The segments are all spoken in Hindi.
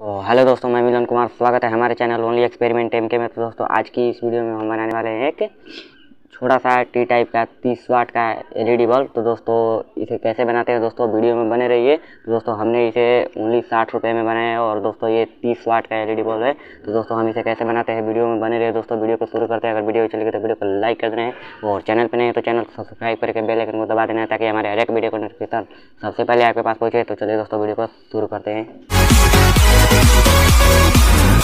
तो हेलो दोस्तों, मैं मिलन कुमार, स्वागत है हमारे चैनल ओनली एक्सपेरिमेंट एम के में। तो दोस्तों, आज की इस वीडियो में हम बनाने वाले हैं एक छोटा सा टी टाइप का, तीस वाट का एलईडी बल्ब तो दोस्तों, इसे कैसे बनाते हैं? दोस्तों, वीडियो में बने रहिए। तो दोस्तों, हमने इसे ओनली साठ रुपये में बनाया है और दोस्तों, ये तीस वाट का एलईडी बल्ब है। तो दोस्तों, हम इसे कैसे बनाते हैं? वीडियो में बने रहिए। दोस्तों, वीडियो को शुरू करते हैं। अगर वीडियो चलेगी तो वीडियो को लाइक कर दें और चैनल पर नहीं तो चैनल को सब्सक्राइब करके बेल आइकन को दबा देना ताकि हमारे हर एक वीडियो को नोटिफिकेशन सबसे पहले आपके पास पहुँचे। तो चलिए दोस्तों, वीडियो को शुरू करते हैं।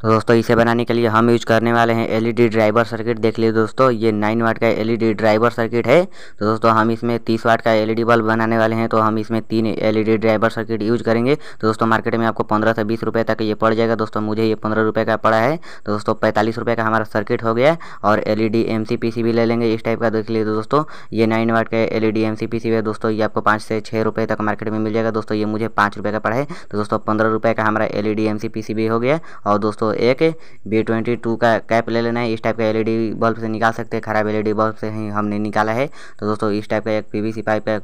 तो दोस्तों, इसे बनाने के लिए हम यूज़ करने वाले हैं एलईडी ड्राइवर सर्किट देख लीजिए दोस्तों, ये 9 वाट का एलईडी ड्राइवर सर्किट है। तो दोस्तों, हम इसमें 30 वाट का एलईडी बल्ब बनाने वाले हैं तो हम इसमें तीन एलईडी ड्राइवर सर्किट यूज़ करेंगे। तो दोस्तों मार्केट में आपको 15 से 20 रुपये तक ये पड़ जाएगा। दोस्तों, मुझे ये पंद्रह रुपये का पड़ा है। तो दोस्तों, पैंतालीस रुपये का हमारा सर्किट हो गया और एल ई भी ले लेंगे इस टाइप का। देख लीजिए दोस्तों, ये नाइन वाट का एल ई डी है। दोस्तों, ये आपको पाँच से छः रुपये तक मार्केट में मिल जाएगा। दोस्तों, ये मुझे पाँच रुपये का पड़ा है। तो दोस्तों, पंद्रह रुपये का हमारा एल ई डी हो गया और दोस्तों एक बी ट्वेंटी टू का कैप ले लेना है। इस टाइप का एलईडी बल्ब से निकाल सकते हैं। खराब एलईडी बल्ब से ही हमने निकाला है। तो दोस्तों, इस टाइप का एक पीवीसी पाइप का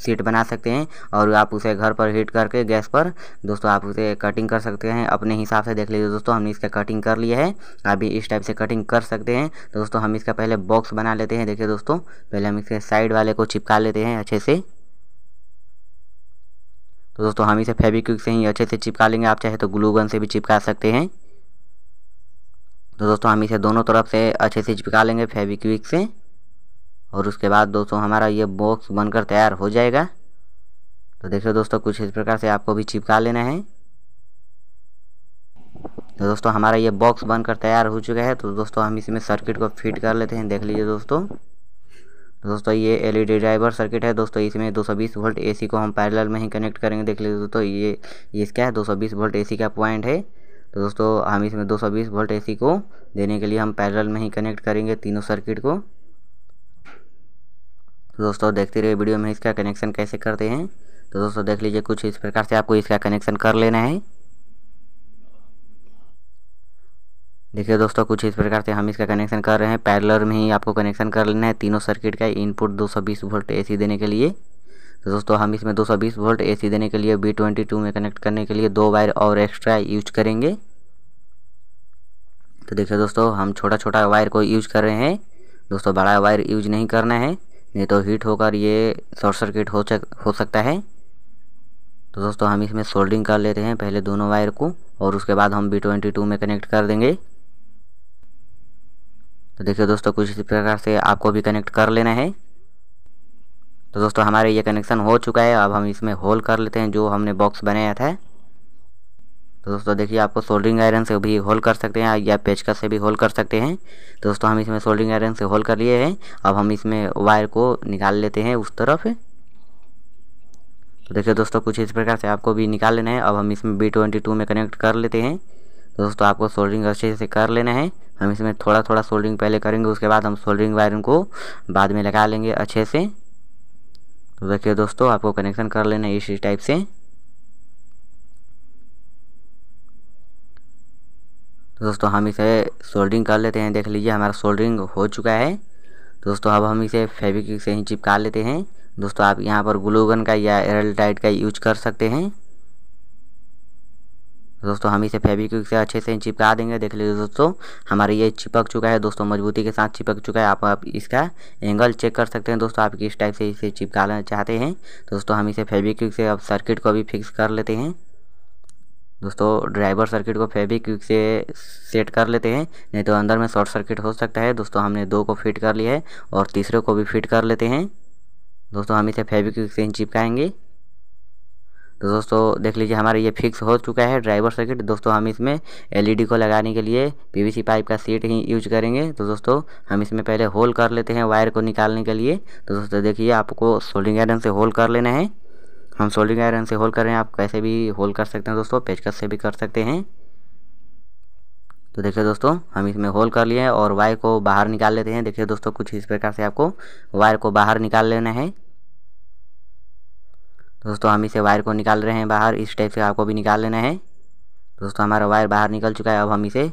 सीट बना सकते हैं और आप उसे घर पर हीट करके गैस पर, दोस्तों, आप उसे कटिंग कर सकते हैं। अपने हिसाब से देख लीजिए दोस्तों, हमने इसका कटिंग कर लिया है। अभी इस टाइप से कटिंग कर सकते हैं। तो दोस्तों, हम इसका पहले बॉक्स बना लेते हैं। देखिए दोस्तों, पहले हम इसके साइड वाले को चिपका लेते हैं अच्छे से। तो दोस्तों, हम इसे फेविक्विक से ही अच्छे से चिपका लेंगे। आप चाहे तो ग्लू गन से भी चिपका सकते हैं। तो दोस्तों हम इसे दोनों तरफ़ से अच्छे से चिपका लेंगे फेविक्विक से। और उसके बाद दोस्तों हमारा ये बॉक्स बनकर तैयार हो जाएगा। तो देखिए दोस्तों कुछ इस प्रकार से आपको भी चिपका लेना है। तो दोस्तों हमारा ये बॉक्स बनकर तैयार हो चुका है। तो दोस्तों हम इसमें सर्किट को फिट कर लेते हैं, देख लीजिए दोस्तों। तो दोस्तों ये एलईडी ड्राइवर सर्किट है। दोस्तों इसमें 220 वोल्ट एसी को हम पैरेलल में ही कनेक्ट करेंगे। देख लीजिए दोस्तों ये इसका है। 220 वोल्ट एसी का पॉइंट है। तो दोस्तों, हम इसमें 220 वोल्ट एसी को देने के लिए हम पैरेलल में ही कनेक्ट करेंगे तीनों सर्किट को। तो दोस्तों, देखते रहिए वीडियो में इसका कनेक्शन कैसे करते हैं। तो दोस्तों, देख लीजिए कुछ इस प्रकार से आपको इसका कनेक्शन कर लेना है। देखिए दोस्तों, कुछ इस प्रकार से हम इसका कनेक्शन कर रहे हैं। पैरेलल में ही आपको कनेक्शन कर लेना है तीनों सर्किट का इनपुट 220 वोल्ट एसी देने के लिए। तो दोस्तों, हम इसमें 220 वोल्ट एसी देने के लिए बी ट्वेंटी में कनेक्ट करने के लिए दो वायर और एक्स्ट्रा यूज़ करेंगे। तो देखिए दोस्तों, हम छोटा छोटा वायर को यूज़ कर रहे हैं। दोस्तों, बड़ा वायर यूज़ नहीं करना है, नहीं तो हीट होकर ये शॉर्ट सर्किट हो सक हो सकता है। तो दोस्तों, हम इसमें सोल्डिंग कर लेते हैं पहले दोनों वायर को, और उसके बाद हम बी ट्वेंटी टू में कनेक्ट कर देंगे। तो देखिए दोस्तों, कुछ इसी प्रकार से आपको भी कनेक्ट कर लेना है। तो दोस्तों, हमारे ये कनेक्शन हो चुका है, अब हम इसमें होल कर लेते हैं जो हमने बॉक्स बनाया था। तो दोस्तों देखिए, आपको सोल्डरिंग आयरन से भी होल कर सकते हैं, या पेचकस से भी होल कर सकते हैं। तो दोस्तों, हम इसमें सोल्डरिंग आयरन से होल कर लिए हैं। अब हम इसमें वायर को निकाल लेते हैं उस तरफ़। तो देखिए दोस्तों, कुछ इस प्रकार से आपको भी निकाल लेना है। अब हम इसमें बी ट्वेंटी टू में कनेक्ट कर लेते हैं। तो दोस्तों, आपको सोल्डरिंग अच्छे से कर लेना है। हम इसमें थोड़ा थोड़ा सोल्डरिंग पहले करेंगे, उसके बाद हम सोल्डरिंग वायरन को बाद में लगा लेंगे अच्छे से। तो देखिए दोस्तों, आपको कनेक्शन कर लेना है इस टाइप से। तो दोस्तों हम इसे सोल्डरिंग कर लेते हैं। देख लीजिए हमारा सोल्डरिंग हो चुका है। दोस्तों अब हम इसे फेविक्विक से ही चिपका लेते हैं। दोस्तों आप यहाँ पर ग्लूगन का या एरल टाइट का यूज़ कर सकते हैं। दोस्तों हम इसे फेविक्विक से अच्छे से चिपका देंगे। देख लीजिए दोस्तों हमारे ये चिपक चुका है। दोस्तों मजबूती के साथ चिपक चुका है। आप, आप इसका एंगल चेक कर सकते हैं। दोस्तों आप किस टाइप से इसे चिपकाना चाहते हैं। दोस्तों हम इसे फेविक्विक से अब सर्किट को भी फिक्स कर लेते हैं। दोस्तों ड्राइवर सर्किट को फेविक्विक से सेट कर लेते हैं, नहीं तो अंदर में शॉर्ट सर्किट हो सकता है। दोस्तों, हमने दो को फिट कर लिया है और तीसरे को भी फिट कर लेते हैं। दोस्तों, हम इसे फेविक्विक से चिपकाएँगे। तो दोस्तों, देख लीजिए, हमारा ये फिक्स हो चुका है ड्राइवर सर्किट दोस्तों, हम इसमें एलईडी को लगाने के लिए पीवीसी पाइप का सीट ही यूज़ करेंगे। तो दोस्तों, हम इसमें पहले होल कर लेते हैं वायर को निकालने के लिए। तो दोस्तों, देखिए, आपको सोल्डिंग आयरन से होल कर लेना है। हम सोल्डिंग आयरन से होल कर रहे हैं। आप कैसे भी होल कर सकते हैं दोस्तों, पेचकस से भी कर सकते हैं। तो देखिए दोस्तों, हम इसमें होल कर लिए और वायर को बाहर निकाल लेते हैं। देखिए दोस्तों, कुछ इस प्रकार से आपको वायर को बाहर निकाल लेना है। दोस्तों, हम इसे वायर को निकाल रहे हैं बाहर। इस टाइप से आपको भी निकाल लेना है। दोस्तों, हमारा वायर बाहर निकल चुका है। अब हम इसे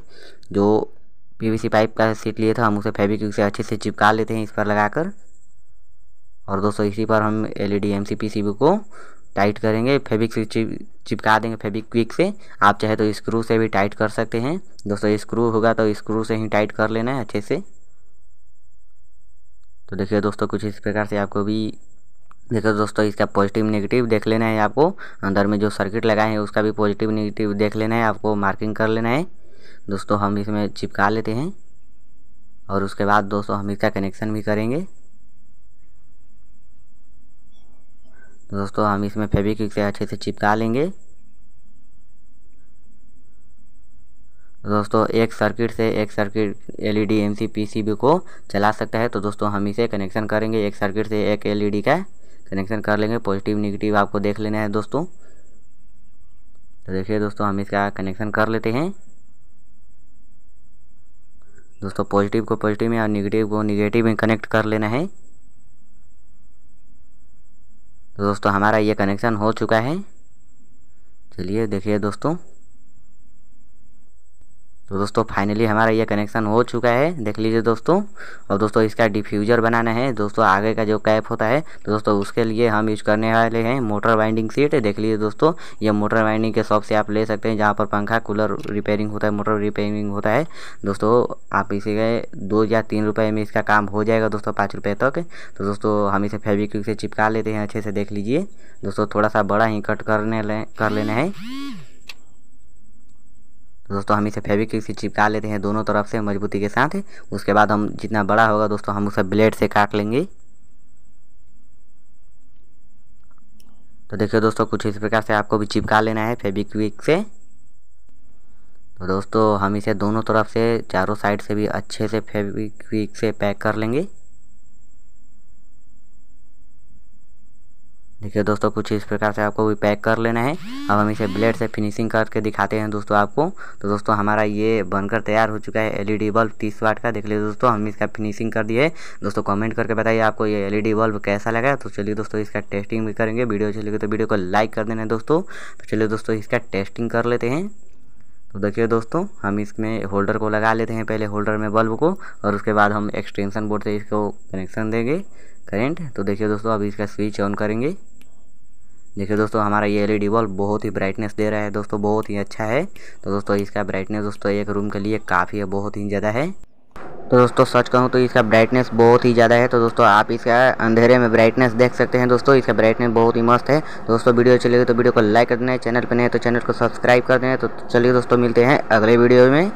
जो पीवीसी पाइप का सीट लिए था, हम उसे फेविक्विक से अच्छे से चिपका लेते हैं इस पर लगाकर। और दोस्तों, इसी पर हम L E D M C P C B को टाइट करेंगे। फेबिक से चिप चिपका देंगे फेबिक क्विक से। आप चाहे तो स्क्रू से भी टाइट कर सकते हैं। दोस्तों स्क्रू होगा तो स्क्रू से ही टाइट कर लेना है अच्छे से। तो देखिए दोस्तों, कुछ इस प्रकार से आपको भी देखो दोस्तों, इसका पॉजिटिव नेगेटिव देख लेना है आपको। अंदर में जो सर्किट लगाए हैं, उसका भी पॉजिटिव नेगेटिव देख लेना है, आपको मार्किंग कर लेना है। दोस्तों, हम इसमें चिपका लेते हैं। और उसके बाद दोस्तों, हम इसका कनेक्शन भी करेंगे। दोस्तों, हम इसमें फेविक्विक से अच्छे से चिपका लेंगे। दोस्तों, एक सर्किट से एक सर्किट एलईडी एमसी पीसीबी को चला सकता है। तो दोस्तों, हम इसे कनेक्शन करेंगे। एक सर्किट से एक एलईडी का कनेक्शन कर लेंगे। पॉजिटिव, निगेटिव आपको देख लेना है दोस्तों। तो देखिए दोस्तों, हम इसका कनेक्शन कर लेते हैं। दोस्तों, पॉजिटिव को पॉजिटिव में और निगेटिव को निगेटिव में कनेक्ट कर लेना है। तो दोस्तों हमारा ये कनेक्शन हो चुका है। चलिए देखिए दोस्तों। तो दोस्तों फाइनली हमारा ये कनेक्शन हो चुका है। देख लीजिए दोस्तों। और दोस्तों, इसका डिफ्यूज़र बनाना है। दोस्तों, आगे का जो कैप होता है तो दोस्तों, उसके लिए हम यूज़ करने वाले हैं मोटर वाइंडिंग सीट देख लीजिए दोस्तों, ये मोटर वाइंडिंग के शॉप से आप ले सकते हैं, जहाँ पर पंखा कूलर रिपेयरिंग होता है मोटर रिपेयरिंग होता है। दोस्तों, आप इसे दो या तीन रुपये में इसका काम हो जाएगा दोस्तों, पाँच रुपये तक। तो दोस्तों, हम इसे फेविक्विक से चिपका लेते हैं, अच्छे से देख लीजिए। दोस्तों, थोड़ा सा बड़ा ही कट करने कर लेना है। दोस्तों, हम इसे फेविक्विक से चिपका लेते हैं दोनों तरफ़ से, मजबूती के साथ। उसके बाद हम जितना बड़ा होगा दोस्तों, हम उसे ब्लेड से काट लेंगे। तो देखिए दोस्तों, कुछ इस प्रकार से आपको भी चिपका लेना है फेविक्विक से। तो दोस्तों, हम इसे दोनों तरफ़ से, चारों साइड से भी अच्छे से फेविक्विक से पैक कर लेंगे। देखिए दोस्तों, कुछ इस प्रकार से आपको भी पैक कर लेना है। अब हम इसे ब्लेड से फिनिशिंग करके दिखाते हैं दोस्तों आपको। तो दोस्तों, हमारा ये बनकर तैयार हो चुका है एलईडी बल्ब तीस वाट का। देख लीजिए दोस्तों हम इसका फिनिशिंग कर दिए दोस्तों, कमेंट करके बताइए आपको ये एलईडी बल्ब कैसा लगा तो चलिए दोस्तों, इसका टेस्टिंग भी करेंगे। वीडियो अच्छी चलेगी तो वीडियो को लाइक कर देना दोस्तों। तो चलिए दोस्तों, इसका टेस्टिंग कर लेते हैं। तो देखिए दोस्तों, हम इसमें होल्डर को लगा लेते हैं पहले होल्डर में बल्ब को और उसके बाद हम एक्सटेंशन बोर्ड से इसको कनेक्शन देंगे करेंट। तो देखिए दोस्तों, अभी इसका स्विच ऑन करेंगे। देखिए दोस्तों, हमारा ये एलईडी बल्ब बहुत ही ब्राइटनेस दे रहा है दोस्तों, बहुत ही अच्छा है। तो दोस्तों, इसका ब्राइटनेस दोस्तों, एक रूम के लिए काफ़ी है, बहुत ही ज़्यादा है। तो दोस्तों, सच कहूँ तो इसका ब्राइटनेस बहुत ही ज़्यादा है। तो दोस्तों, आप इसका अंधेरे में ब्राइटनेस देख सकते हैं दोस्तों, इसका ब्राइटनेस बहुत ही मस्त है। दोस्तों, वीडियो चलेगी तो वीडियो को लाइक कर देना है, चैनल पर नहीं तो चैनल को सब्सक्राइब कर देना तो चलिए दोस्तों, मिलते हैं अगले वीडियो में।